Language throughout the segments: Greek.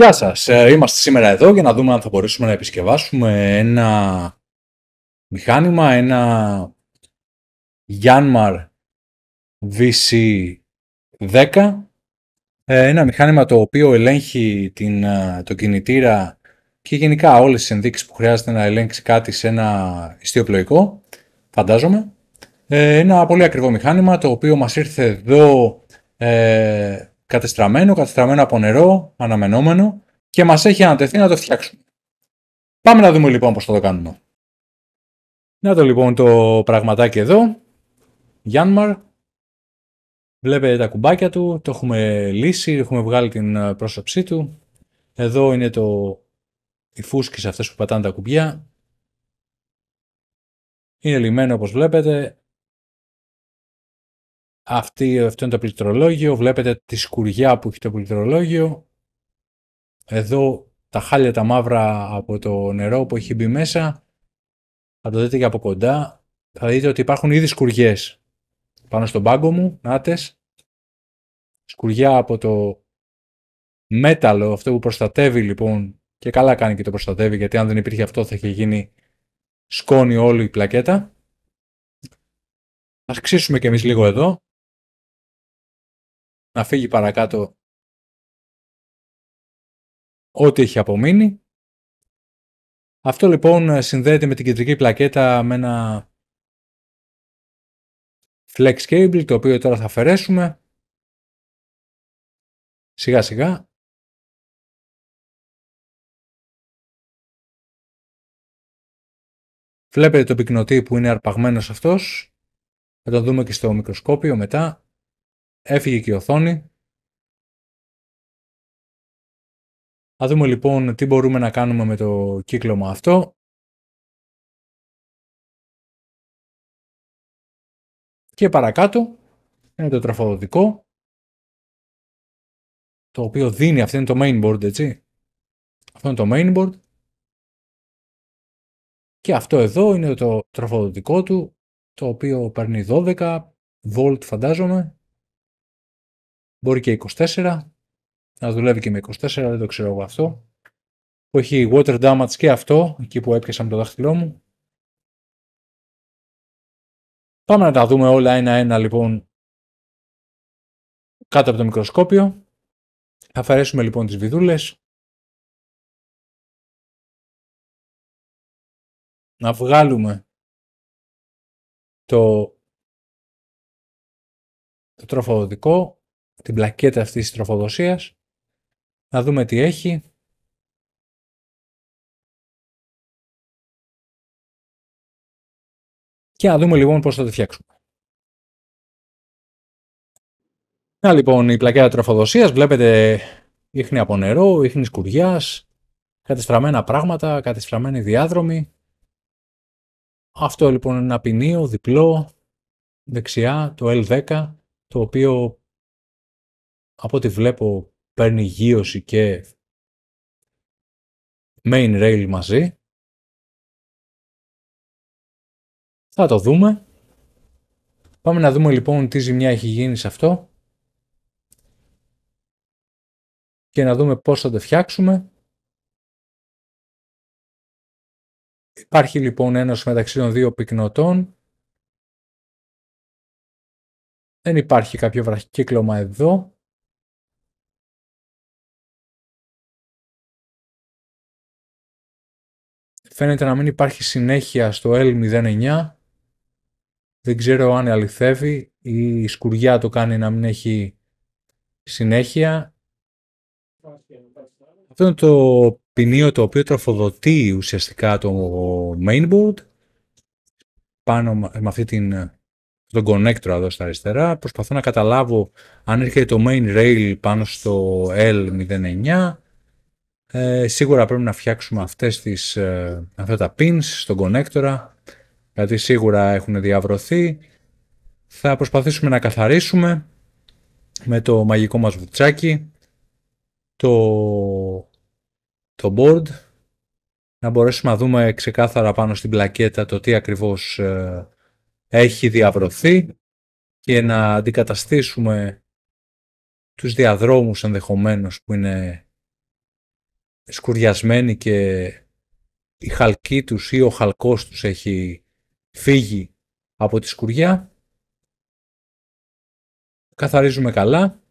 Γεια σας, ε, είμαστε σήμερα εδώ για να δούμε αν θα μπορέσουμε να επισκευάσουμε ένα μηχάνημα, ένα Yanmar VC10 ε, ένα μηχάνημα το οποίο ελέγχει την, ε, το κινητήρα και γενικά όλες τις ενδείξεις που χρειάζεται να ελέγξει κάτι σε ένα ιστιοπλοϊκό, φαντάζομαι. Ένα πολύ ακριβό μηχάνημα το οποίο μας ήρθε εδώ κατεστραμμένο, κατεστραμμένο από νερό, αναμενόμενο και μας έχει ανατεθεί να το φτιάξουμε. Πάμε να δούμε λοιπόν πώς θα το κάνουμε. Να το λοιπόν το πραγματάκι εδώ, Yanmar. Βλέπετε τα κουμπάκια του, το έχουμε λύσει, έχουμε βγάλει την ε, πρόσωψή του. Εδώ είναι το, οι φούσκες αυτές που πατάνε τα κουμπιά. Είναι λυμένο όπως βλέπετε, αυτή, αυτό είναι το πληκτρολόγιο. Βλέπετε τη σκουριά που έχει το πληκτρολόγιο. Εδώ τα χάλια τα μαύρα από το νερό που έχει μπει μέσα. Θα το δείτε και από κοντά. Θα δείτε ότι υπάρχουν ήδη σκουριές πάνω στον πάγκο μου. Νάτες. Σκουριά από το μέταλλο, αυτό που προστατεύει λοιπόν και καλά κάνει και το προστατεύει γιατί αν δεν υπήρχε αυτό θα είχε γίνει σκόνη όλη η πλακέτα. Ας ξύσουμε και εμείς λίγο εδώ να φύγει παρακάτω ό,τι έχει απομείνει. Αυτό λοιπόν συνδέεται με την κεντρική πλακέτα με ένα flex cable το οποίο τώρα θα αφαιρέσουμε σιγά σιγά. Βλέπετε το πυκνοτή που είναι αρπαγμένος αυτός. Θα το δούμε και στο μικροσκόπιο μετά. Έφυγε και η οθόνη. Θα δούμε λοιπόν τι μπορούμε να κάνουμε με το κύκλωμα αυτό. Και παρακάτω είναι το τροφοδοτικό το οποίο δίνει, αυτό είναι το mainboard έτσι. Αυτό είναι το mainboard. Και αυτό εδώ είναι το τροφοδοτικό του το οποίο παίρνει 12 volt φαντάζομαι Μπορεί και 24. Να δουλεύει και με 24, δεν το ξέρω εγώ αυτό. Που έχει water damage και αυτό, εκεί που έπιασα με το δάχτυλό μου. Πάμε να τα δούμε όλα ένα-ένα λοιπόν κάτω από το μικροσκόπιο. Θα αφαιρέσουμε λοιπόν τις βιδούλες. Να βγάλουμε το, το τροφοδοτικό την πλακέτα αυτής της τροφοδοσίας. Να δούμε τι έχει. Και να δούμε λοιπόν πώς θα το φτιάξουμε. Να λοιπόν η πλακέτα τροφοδοσίας βλέπετε ίχνη από νερό, ίχνη σκουριάς, κατεστραμμένα πράγματα, κατεστραμμένοι διάδρομοι. Αυτό λοιπόν είναι ένα ποινίο διπλό δεξιά, το L10, το οποίο από ό,τι βλέπω παίρνει γύρωση και main rail μαζί. Θα το δούμε. Πάμε να δούμε λοιπόν τι ζημιά έχει γίνει σε αυτό. Και να δούμε πώς θα το φτιάξουμε. Υπάρχει λοιπόν ένας μεταξύ των δύο πυκνοτών. Δεν υπάρχει κάποιο βραχικύκλωμα εδώ. Φαίνεται να μην υπάρχει συνέχεια στο L09. Δεν ξέρω αν αληθεύει. Η σκουριά το κάνει να μην έχει συνέχεια. Αυτό είναι το ποινίο το οποίο τροφοδοτεί ουσιαστικά το mainboard πάνω με αυτή την τον connector εδώ στα αριστερά. Προσπαθώ να καταλάβω αν έρχεται το main rail πάνω στο L09 ε, σίγουρα πρέπει να φτιάξουμε αυτές τις, ε, αυτά τα pins στον connector γιατί σίγουρα έχουν διαβρωθεί. Θα προσπαθήσουμε να καθαρίσουμε με το μαγικό μας βουτσάκι το, το board να μπορέσουμε να δούμε ξεκάθαρα πάνω στην πλακέτα το τι ακριβώς ε, έχει διαβρωθεί και να αντικαταστήσουμε τους διαδρόμους ενδεχομένως που είναι σκουριασμένοι και η χαλκή τους ή ο χαλκός τους έχει φύγει από τη σκουριά. Καθαρίζουμε καλά.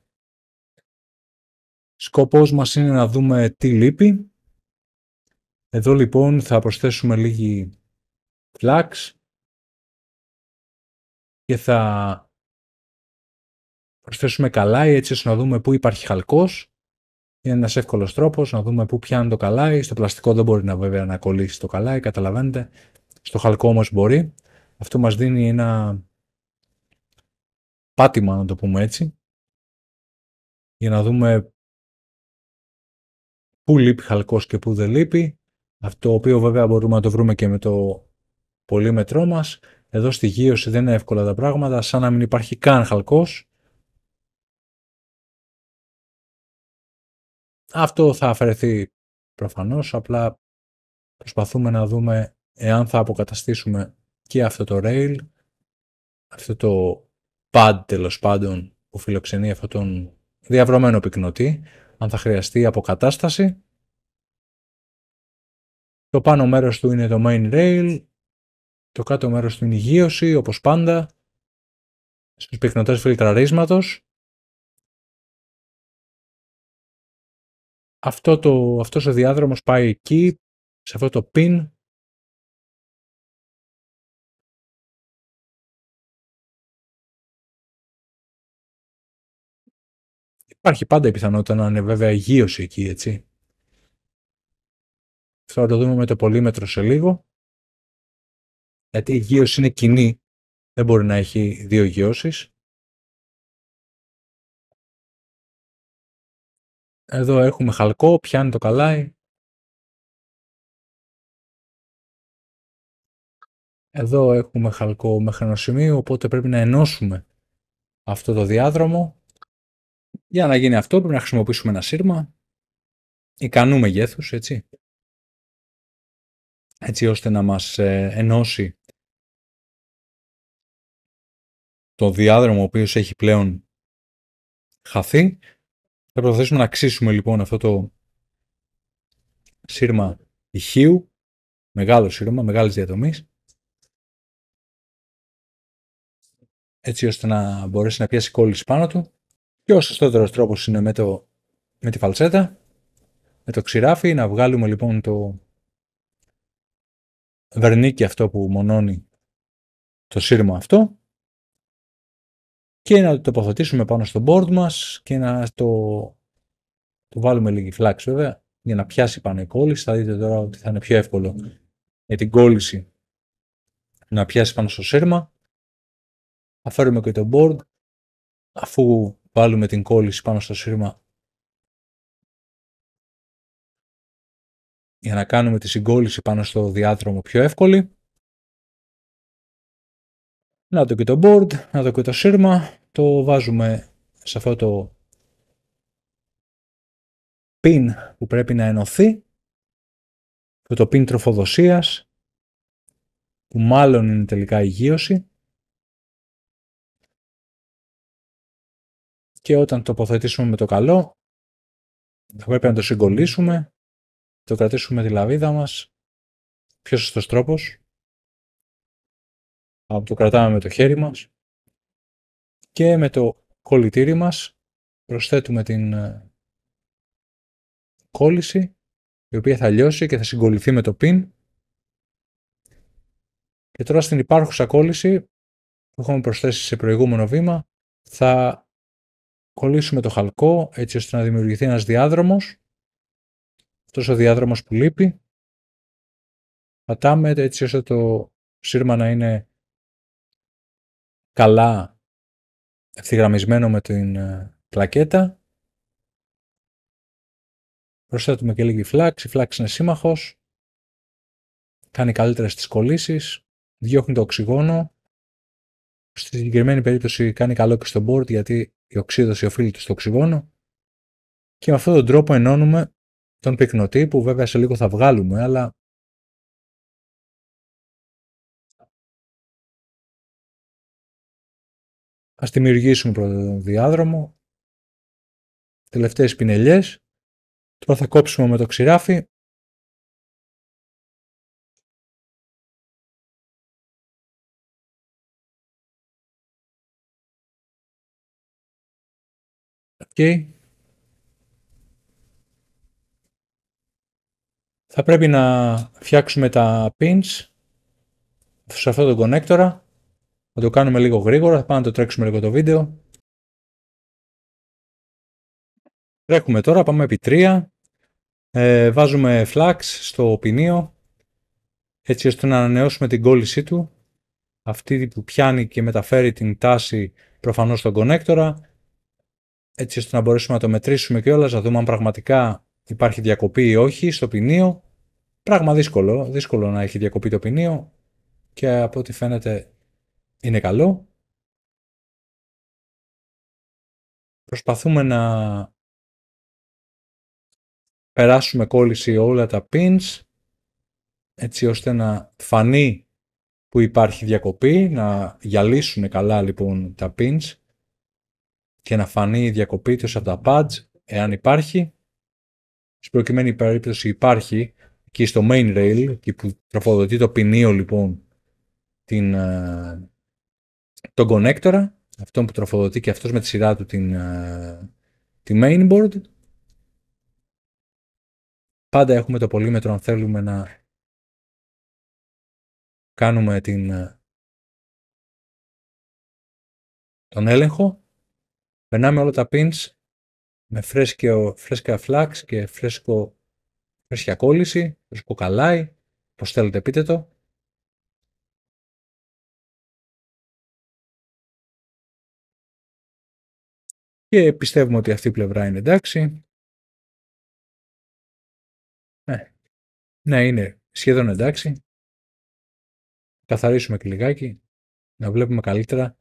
Σκοπός μας είναι να δούμε τι λείπει. Εδώ λοιπόν θα προσθέσουμε λίγη φλάξ και θα προσθέσουμε καλάι έτσι ώστε να δούμε πού υπάρχει χαλκός. Είναι ένας εύκολος τρόπος να δούμε πού πιάνει το καλάι. Στο πλαστικό δεν μπορεί να βέβαια να κολλήσει το καλάι, καταλαβαίνετε. Στο χαλκό όμως μπορεί. Αυτό μας δίνει ένα πάτημα να το πούμε έτσι για να δούμε πού λείπει χαλκός και πού δεν λείπει. Αυτό το οποίο βέβαια μπορούμε να το βρούμε και με το πολύμετρό μας. Εδώ στη γύρωση δεν είναι εύκολα τα πράγματα, σαν να μην υπάρχει καν χαλκός. Αυτό θα αφαιρεθεί προφανώς, απλά προσπαθούμε να δούμε εάν θα αποκαταστήσουμε και αυτό το rail, αυτό το pad τέλος πάντων που φιλοξενεί αυτόν τον διαβρωμένο πυκνοτή, αν θα χρειαστεί αποκατάσταση. Το πάνω μέρος του είναι το main rail, το κάτω μέρος του είναι η γύρωση, όπως πάντα, στους πυκνοτές φιλτραρίσματος. Αυτό το, αυτός ο διάδρομος πάει εκεί, σε αυτό το pin Υπάρχει πάντα η πιθανότητα να είναι βέβαια υγείωση εκεί, έτσι. Θα το δούμε με το πολύμετρο σε λίγο. Γιατί η υγείωση είναι κοινή. Δεν μπορεί να έχει δύο υγειώσεις. Εδώ έχουμε χαλκό, πιάνει το καλάι. Εδώ έχουμε χαλκό μέχρι ενός σημείου, οπότε πρέπει να ενώσουμε αυτό το διάδρομο για να γίνει αυτό πρέπει να χρησιμοποιήσουμε ένα σύρμα ικανού μεγέθους, έτσι. Έτσι ώστε να μας ε, ενώσει το διάδρομο ο οποίος έχει πλέον χαθεί. Θα προσπαθήσουμε να αξίσουμε λοιπόν αυτό το σύρμα ηχείου, μεγάλο σύρμα, μεγάλης διαδομής, έτσι ώστε να μπορέσει να πιάσει κόλληση πάνω του. Και ο σωστότερος τρόπος είναι με, το, με τη φαλσέτα, με το ξηράφι, να βγάλουμε λοιπόν το βερνίκι αυτό που μονώνει το σύρμα αυτό και να το τοποθετήσουμε πάνω στο board μας και να το, το βάλουμε λίγη φλάξη βέβαια για να πιάσει πάνω η κόλληση. Θα δείτε τώρα ότι θα είναι πιο εύκολο για την κόλληση να πιάσει πάνω στο σύρμα. Θα φέρουμε και το board αφού βάλουμε την κόλληση πάνω στο σύρμα για να κάνουμε τη συγκόλληση πάνω στο διάδρομο πιο εύκολη. Να το και το board, να το και το σύρμα, το βάζουμε σε αυτό το pin που πρέπει να ενωθεί, αυτό το pin τροφοδοσίας, που μάλλον είναι τελικά η γύρωση. και όταν τοποθετήσουμε με το καλό θα πρέπει να το συγκολλήσουμε, το κρατήσουμε τη λαβίδα μας, πιο σωστός τρόπος, το κρατάμε με το χέρι μας και με το κολλητήρι μας προσθέτουμε την ε, κόλληση η οποία θα λιώσει και θα συγκολληθεί με το πιν και τώρα στην υπάρχουσα κόλληση που έχουμε προσθέσει σε προηγούμενο βήμα θα κολλήσουμε το χαλκό έτσι ώστε να δημιουργηθεί ένας διάδρομος. Αυτός ο διάδρομος που λείπει. Πατάμε έτσι ώστε το σύρμα να είναι καλά ευθυγραμμισμένο με την ε, πλακέτα. Προσθέτουμε και λίγη φλάξη. Η φλάξη είναι σύμμαχος. Κάνει καλύτερες τις κολλήσεις. Διώχνει το οξυγόνο. Στη συγκεκριμένη περίπτωση κάνει καλό και στο board γιατί η οξύδωση οφείλεται στο οξυγόνο και με αυτόν τον τρόπο ενώνουμε τον πυκνοτή που βέβαια σε λίγο θα βγάλουμε αλλά ας δημιουργήσουμε πρώτα τον διάδρομο τελευταίες πινελιές Τώρα θα κόψουμε με το ξηράφι. Okay. Θα πρέπει να φτιάξουμε τα pins σε αυτό το κονέκτορα. Θα το κάνουμε λίγο γρήγορα, θα πάμε να το τρέξουμε λίγο το βίντεο. Τρέχουμε τώρα, πάμε επί 3. Ε, βάζουμε flax στο ποινίο έτσι ώστε να ανανεώσουμε την κόλλησή του. Αυτή που πιάνει και μεταφέρει την τάση προφανώς στον κονέκτορα έτσι ώστε να μπορέσουμε να το μετρήσουμε και όλα, να δούμε αν πραγματικά υπάρχει διακοπή ή όχι στο ποινίο. Πράγμα δύσκολο, δύσκολο να έχει διακοπή το ποινίο και από ό,τι φαίνεται είναι καλό. Προσπαθούμε να περάσουμε κόλληση όλα τα pins έτσι ώστε να φανεί που υπάρχει διακοπή, να γυαλίσουν καλά λοιπόν τα pins και να φανεί η διακοπή τους από τα pads, εάν υπάρχει. Στην προκειμένη περίπτωση υπάρχει εκεί στο main rail, εκεί που τροφοδοτεί το ποινίο λοιπόν την, ε, τον connector, αυτόν που τροφοδοτεί και αυτός με τη σειρά του την, ε, τη mainboard. Πάντα έχουμε το πολύμετρο αν θέλουμε να κάνουμε την, ε, τον έλεγχο. Περνάμε όλα τα pins με φρέσκιο, φρέσκα φλάξ και φρέσκο, φρέσκια κόλληση, φρέσκο καλάι, πώς θέλετε πείτε το. Και πιστεύουμε ότι αυτή η πλευρά είναι εντάξει. Ναι, ναι είναι σχεδόν εντάξει. Καθαρίσουμε και λιγάκι, να βλέπουμε καλύτερα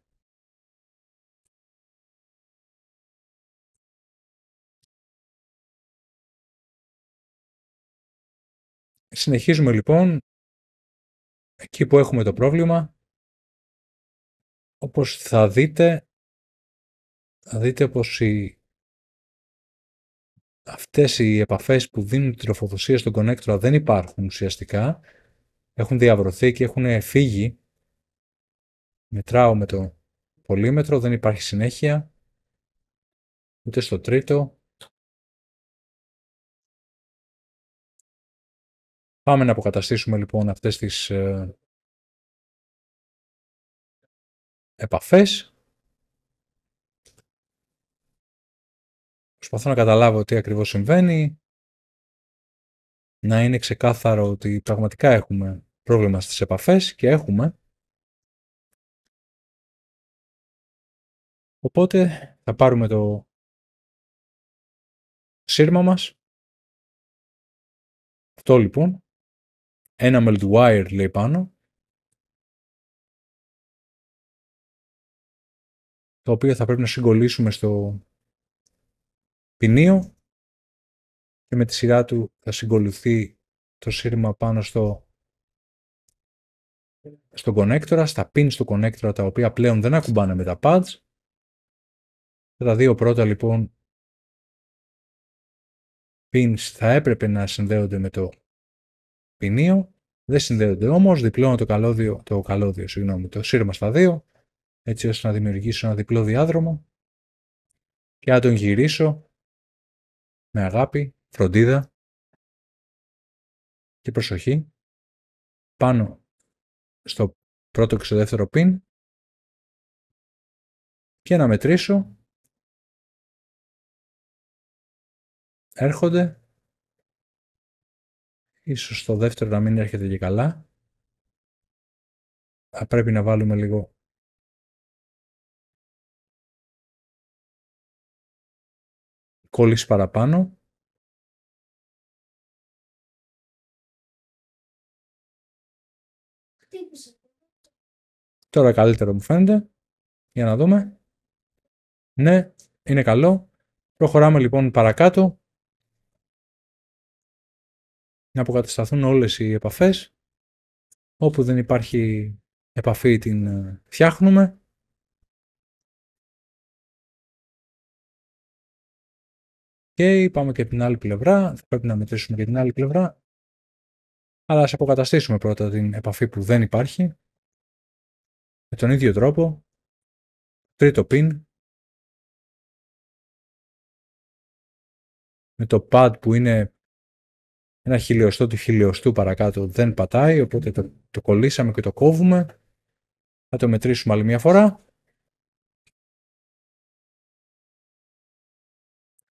Συνεχίζουμε λοιπόν εκεί που έχουμε το πρόβλημα. Όπως θα δείτε, θα δείτε πως οι... αυτές οι επαφές που δίνουν την τροφοδοσία στον κονέκτορα δεν υπάρχουν ουσιαστικά. Έχουν διαβρωθεί και έχουν φύγει. Μετράω με το πολύμετρο, δεν υπάρχει συνέχεια. Ούτε στο τρίτο, Πάμε να αποκαταστήσουμε λοιπόν αυτές τις ε, επαφές. Προσπαθώ να καταλάβω τι ακριβώς συμβαίνει. Να είναι ξεκάθαρο ότι πραγματικά έχουμε πρόβλημα στις επαφές και έχουμε. Οπότε θα πάρουμε το σύρμα μας. Αυτό λοιπόν ένα wire λέει πάνω το οποίο θα πρέπει να συγκολλήσουμε στο ποινίο και με τη σειρά του θα συγκολουθεί το σύρμα πάνω στο στον κονέκτορα, στα pins του κονέκτορα τα οποία πλέον δεν ακουμπάνε με τα pads. Τα δύο πρώτα λοιπόν pins θα έπρεπε να συνδέονται με το ποινίο. Δεν συνδέονται όμως, διπλώνω το καλώδιο, το καλώδιο, συγγνώμη, το σύρμα στα δύο, έτσι ώστε να δημιουργήσω ένα διπλό διάδρομο και να τον γυρίσω με αγάπη, φροντίδα και προσοχή. Πάνω στο πρώτο και στο δεύτερο πιν. Και να μετρήσω. Έρχονται. Ίσως το δεύτερο να μην έρχεται και καλά. Θα πρέπει να βάλουμε λίγο κόλληση παραπάνω. Τώρα καλύτερο μου φαίνεται. Για να δούμε. Ναι, είναι καλό. Προχωράμε λοιπόν παρακάτω να αποκατασταθούν όλες οι επαφές. Όπου δεν υπάρχει επαφή την ε, φτιάχνουμε. Και πάμε και την άλλη πλευρά. Θα πρέπει να μετρήσουμε και την άλλη πλευρά. Αλλά ας αποκαταστήσουμε πρώτα την επαφή που δεν υπάρχει. Με τον ίδιο τρόπο. Τρίτο pin. Με το pad που είναι ένα χιλιοστό του χιλιοστού παρακάτω δεν πατάει, οπότε το, το κολλήσαμε και το κόβουμε. Θα το μετρήσουμε άλλη μια φορά.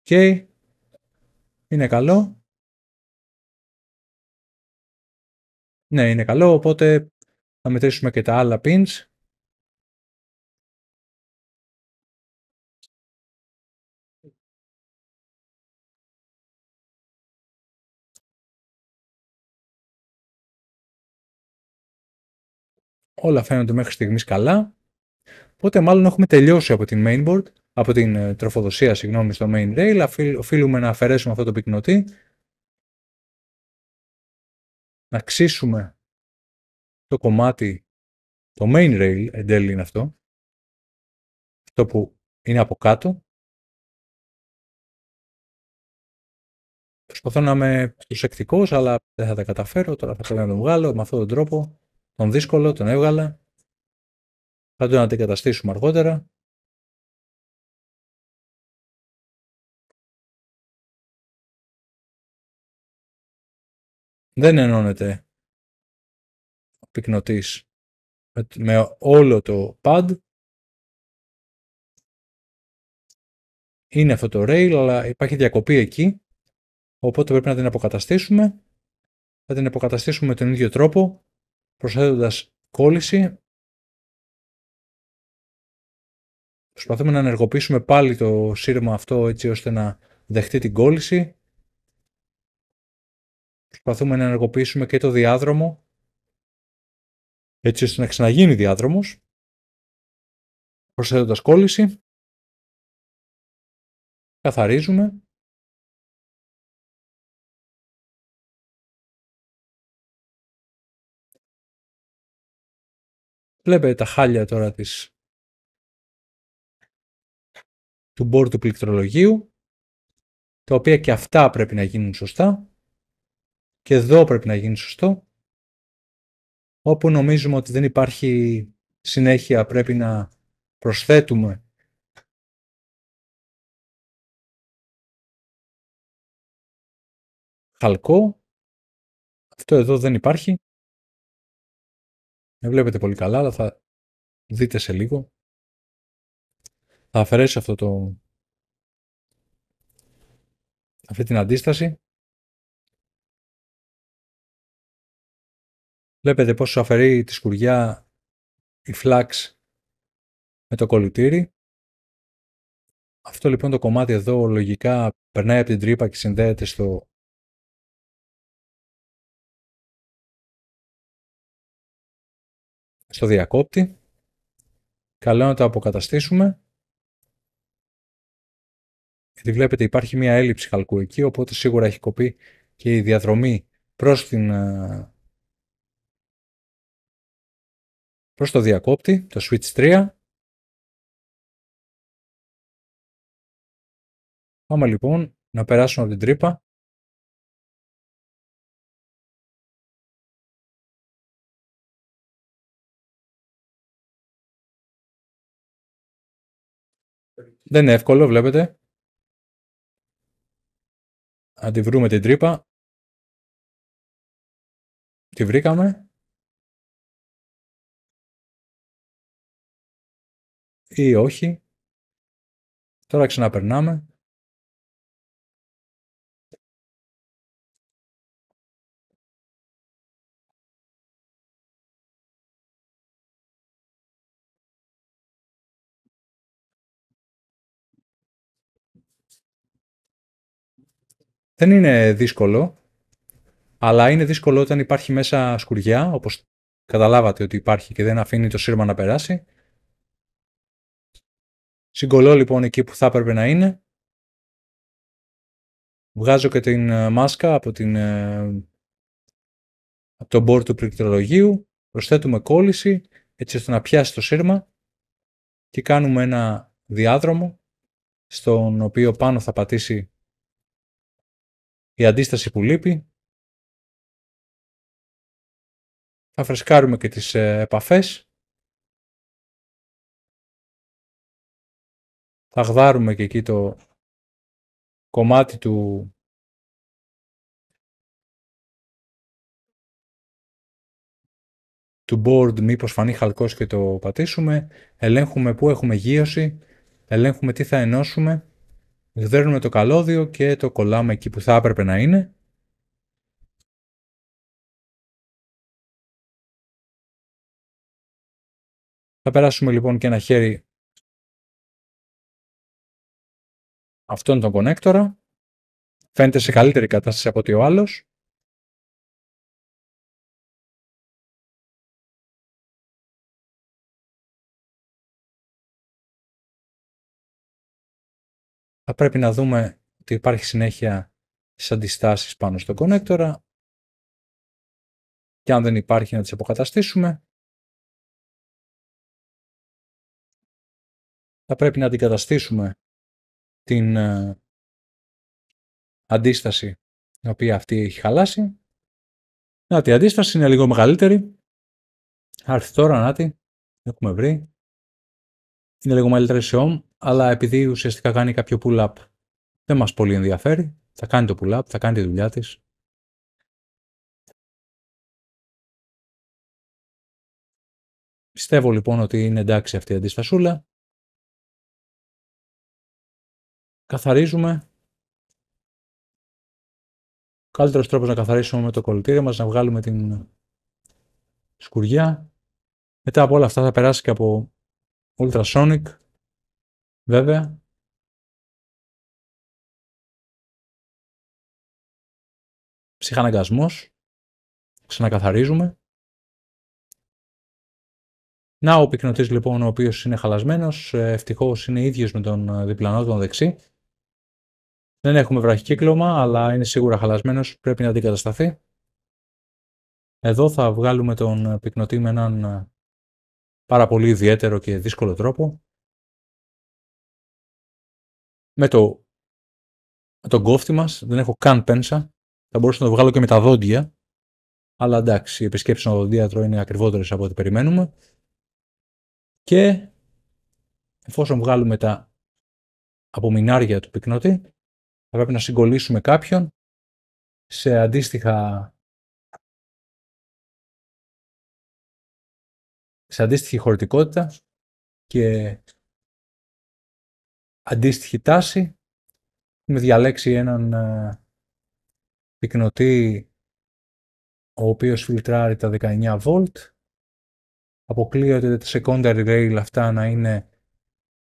Και είναι καλό. Ναι, είναι καλό, οπότε θα μετρήσουμε και τα άλλα pins. Όλα φαίνονται μέχρι στιγμής καλά. Οπότε μάλλον έχουμε τελειώσει από την mainboard, από την ε, τροφοδοσία, συγγνώμη, στο main rail. Οφείλουμε να αφαιρέσουμε αυτό το πυκνοτή. Να ξύσουμε το κομμάτι, το main rail εν τέλει είναι αυτό. Αυτό που είναι από κάτω. Προσπαθώ να είμαι προσεκτικός, αλλά δεν θα τα καταφέρω. Τώρα θα πρέπει να τον βγάλω με αυτόν τον τρόπο. Τον δύσκολο, τον έβγαλα. Θα τον αντικαταστήσουμε αργότερα. Δεν ενώνεται ο πυκνοτής με όλο το pad. Είναι αυτό το rail, αλλά υπάρχει διακοπή εκεί. Οπότε πρέπει να την αποκαταστήσουμε. Θα την αποκαταστήσουμε με τον ίδιο τρόπο προσθέτοντας κόλληση προσπαθούμε να ενεργοποιήσουμε πάλι το σύρμα αυτό έτσι ώστε να δεχτεί την κόλληση προσπαθούμε να ενεργοποιήσουμε και το διάδρομο έτσι ώστε να ξαναγίνει διάδρομος προσθέτοντας κόλληση. Καθαρίζουμε. Βλέπετε τα χάλια τώρα της του μπόρου του πληκτρολογίου, τα οποία και αυτά πρέπει να γίνουν σωστά και εδώ πρέπει να γίνει σωστό. Όπου νομίζουμε ότι δεν υπάρχει συνέχεια πρέπει να προσθέτουμε χαλκό. Αυτό εδώ δεν υπάρχει. Δεν βλέπετε πολύ καλά, αλλά θα δείτε σε λίγο. Θα αφαιρέσει αυτό το... αυτή την αντίσταση. Βλέπετε πόσο αφαιρεί τη σκουριά η φλάξ με το κολλητήρι. Αυτό λοιπόν το κομμάτι εδώ λογικά περνάει από την τρύπα και συνδέεται στο στο διακόπτη. Καλό να το αποκαταστήσουμε. Γιατί βλέπετε υπάρχει μια έλλειψη χαλκού εκεί, οπότε σίγουρα έχει κοπεί και η διαδρομή προς, την, προς το διακόπτη, το switch 3. Πάμε λοιπόν να περάσουμε από την τρύπα Δεν είναι εύκολο, βλέπετε. Αν τη βρούμε την τρύπα. Τη βρήκαμε. Ή όχι. Τώρα ξαναπερνάμε. Δεν είναι δύσκολο, αλλά είναι δύσκολο όταν υπάρχει μέσα σκουριά, όπως καταλάβατε ότι υπάρχει και δεν αφήνει το σύρμα να περάσει. Συγκολώ λοιπόν εκεί που θα έπρεπε να είναι. Βγάζω και την ε, μάσκα από, την, ε, από τον μπόρ του πληκτρολογίου. Προσθέτουμε κόλληση έτσι ώστε να πιάσει το σύρμα και κάνουμε ένα διάδρομο στον οποίο πάνω θα πατήσει η αντίσταση που λείπει. Θα φρεσκάρουμε και τις ε, επαφές. Θα γδάρουμε και εκεί το κομμάτι του του board μήπως φανεί χαλκός και το πατήσουμε, ελέγχουμε πού έχουμε γύρωση, ελέγχουμε τι θα ενώσουμε, δέρνουμε το καλώδιο και το κολλάμε εκεί που θα έπρεπε να είναι. Θα περάσουμε λοιπόν και ένα χέρι αυτόν τον κονέκτορα. Φαίνεται σε καλύτερη κατάσταση από ότι ο άλλος. θα πρέπει να δούμε ότι υπάρχει συνέχεια στις αντιστάσεις πάνω στον κονέκτορα και αν δεν υπάρχει να τις αποκαταστήσουμε. Θα πρέπει να αντικαταστήσουμε την ε, αντίσταση η οποία αυτή έχει χαλάσει. Να, η αντίσταση είναι λίγο μεγαλύτερη. Άρθει τώρα, να τη, έχουμε βρει. Είναι λίγο μεγαλύτερη σε ohm αλλά επειδή ουσιαστικά κάνει κάποιο pull-up δεν μας πολύ ενδιαφέρει, θα κάνει το pull-up, θα κάνει τη δουλειά της. Πιστεύω λοιπόν ότι είναι εντάξει αυτή η αντιστασούλα. Καθαρίζουμε. Ο καλύτερος τρόπος να καθαρίσουμε με το κολλητήριο μας, να βγάλουμε την σκουριά. Μετά από όλα αυτά θα περάσει και από ultrasonic Βέβαια ψυχαναγκασμός, ξανακαθαρίζουμε. Να ο πυκνοτής λοιπόν ο οποίος είναι χαλασμένος, ε, ευτυχώς είναι ίδιος με τον ε, διπλανό τον δεξί. Δεν έχουμε βραχικύκλωμα, αλλά είναι σίγουρα χαλασμένος, πρέπει να αντικατασταθεί. Εδώ θα βγάλουμε τον ε, πυκνοτή με έναν πάρα πολύ ιδιαίτερο και δύσκολο τρόπο με το, με τον κόφτη μας, δεν έχω καν πένσα. Θα μπορούσα να το βγάλω και με τα δόντια. Αλλά εντάξει, οι επισκέψεις στον οδοντίατρο είναι ακριβότερες από ό,τι περιμένουμε. Και εφόσον βγάλουμε τα απομεινάρια του πυκνότη, θα πρέπει να συγκολλήσουμε κάποιον σε αντίστοιχα σε αντίστοιχη χωρητικότητα και αντίστοιχη τάση. Έχουμε διαλέξει έναν ε, πυκνοτή ο οποίος φιλτράρει τα 19 volt. Αποκλείεται τα secondary rail αυτά να είναι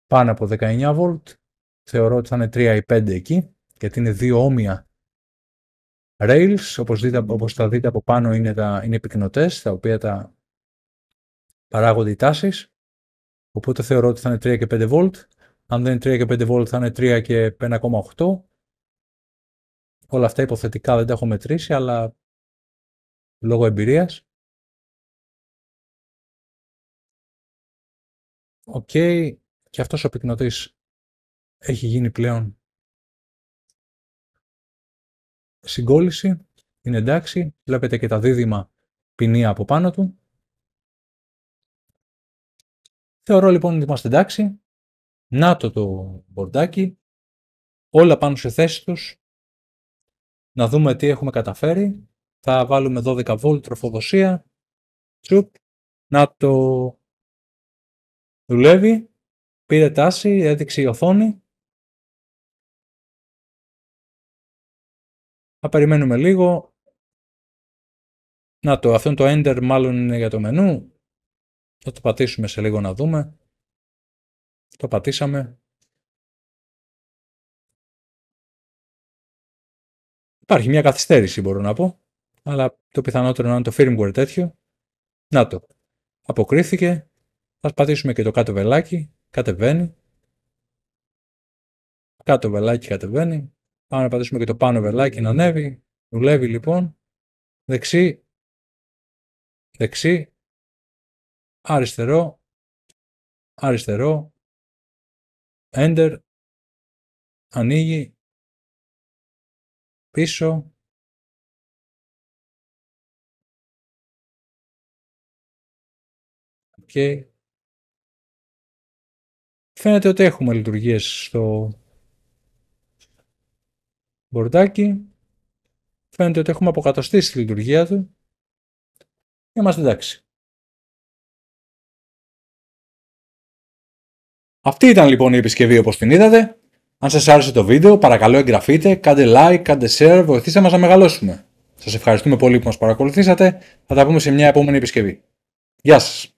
πάνω από 19 volt. Θεωρώ ότι θα είναι 3 ή 5 εκεί, γιατί είναι δύο όμοια rails. Όπως, δείτε, όπως τα δείτε από πάνω είναι, τα, είναι πυκνοτές, τα οποία τα παράγονται οι τάσεις. Οπότε θεωρώ ότι θα είναι 3 και 5 volt. Αν δεν είναι 3 και 5 volt θα είναι 3 και 1,8. Όλα αυτά υποθετικά δεν τα έχω μετρήσει, αλλά λόγω εμπειρίας. OK, okay. και αυτός ο πυκνοτής έχει γίνει πλέον συγκόλληση. Είναι εντάξει, βλέπετε και τα δίδυμα πηνία από πάνω του. Θεωρώ λοιπόν ότι είμαστε εντάξει. Να το το μπορντάκι. Όλα πάνω στη θέση τους. Να δούμε τι έχουμε καταφέρει. Θα βάλουμε 12 volt τροφοδοσία. Τσουπ. Να το δουλεύει. Πήρε τάση, έδειξε η οθόνη. Θα περιμένουμε λίγο. Να το, αυτό το Enter μάλλον είναι για το μενού. Θα το πατήσουμε σε λίγο να δούμε. Το πατήσαμε. Υπάρχει μια καθυστέρηση μπορώ να πω, αλλά το πιθανότερο να είναι το firmware τέτοιο. Να το. Αποκρίθηκε. Θα πατήσουμε και το κάτω βελάκι. Κατεβαίνει. Κάτω βελάκι κατεβαίνει. Πάμε να πατήσουμε και το πάνω βελάκι να ανέβει. Δουλεύει λοιπόν. Δεξί. Δεξί. Αριστερό. Αριστερό. Enter, ανοίγει, πίσω. Και φαίνεται ότι έχουμε λειτουργίες στο μπορντάκι. Φαίνεται ότι έχουμε αποκαταστήσει τη λειτουργία του. Είμαστε εντάξει. Αυτή ήταν λοιπόν η επισκευή όπως την είδατε. Αν σας άρεσε το βίντεο παρακαλώ εγγραφείτε, κάντε like, κάντε share, βοηθήστε μας να μεγαλώσουμε. Σας ευχαριστούμε πολύ που μας παρακολουθήσατε. Θα τα πούμε σε μια επόμενη επισκευή. Γεια σας.